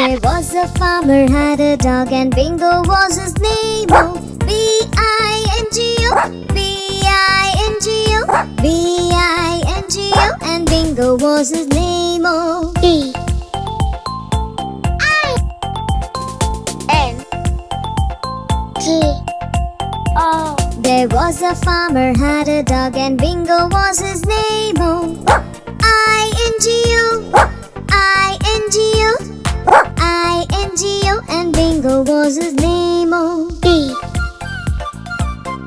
There was a farmer had a dog and Bingo was his name. O B I N G O B I N G O B I N G O, and Bingo was his name. Oh, There was a farmer had a dog and Bingo was his name. Biggio and Bingo was his name. Oh, B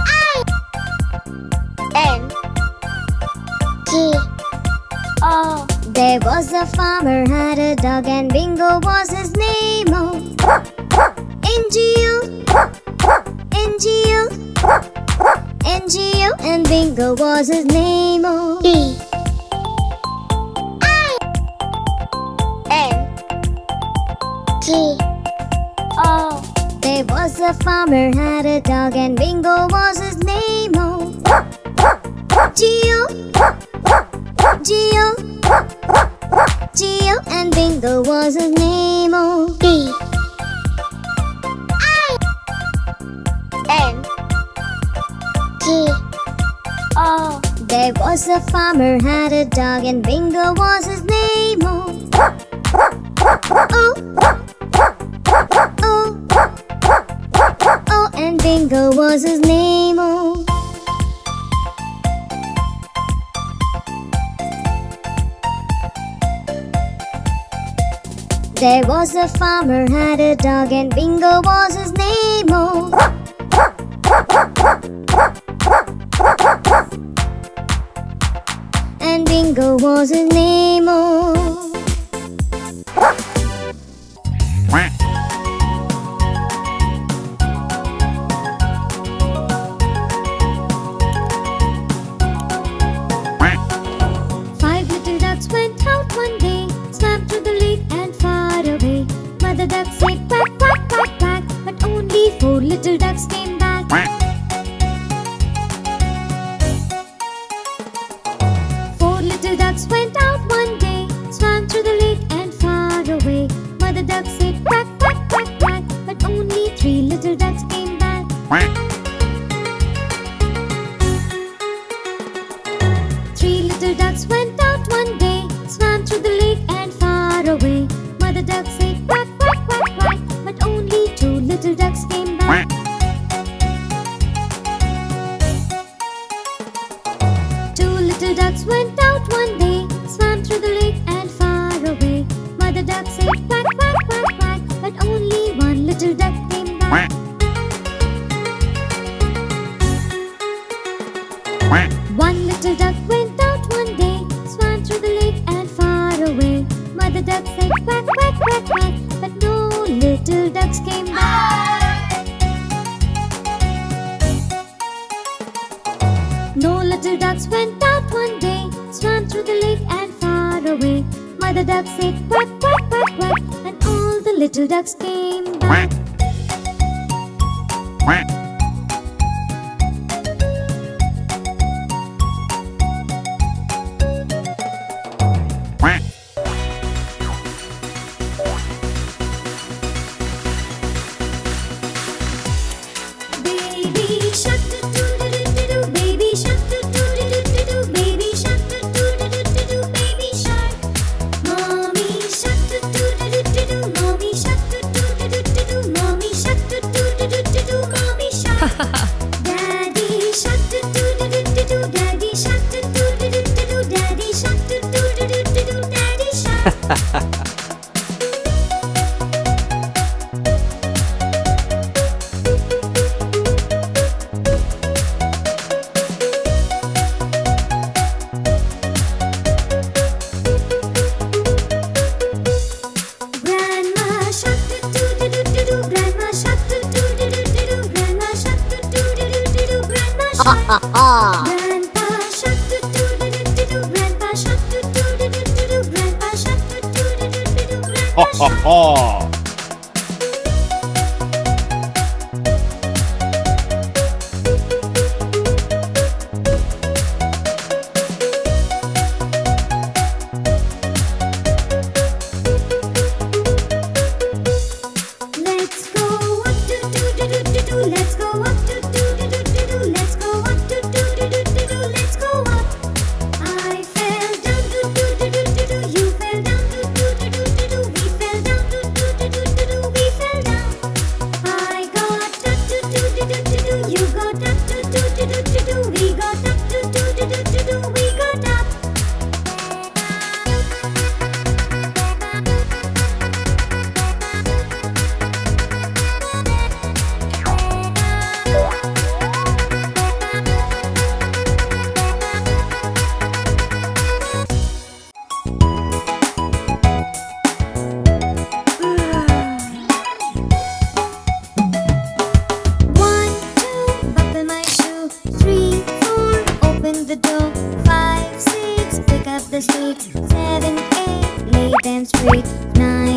I N G O. There was a farmer had a dog and Bingo was his name. Oh, N-G-O, N-G-O, N-G-O and Bingo was his name. Oh, B farmer had a dog and Bingo was his name, oh. Geo, Geo, Geo and Bingo was his name, oh. B I N G O There was a farmer had a dog and Bingo was his name, oh. O Tango was his name, oh. There was a farmer had a dog and Bingo was his name, oh. And Bingo was his name, oh. little ducks came back. times nine.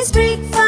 is breakfast.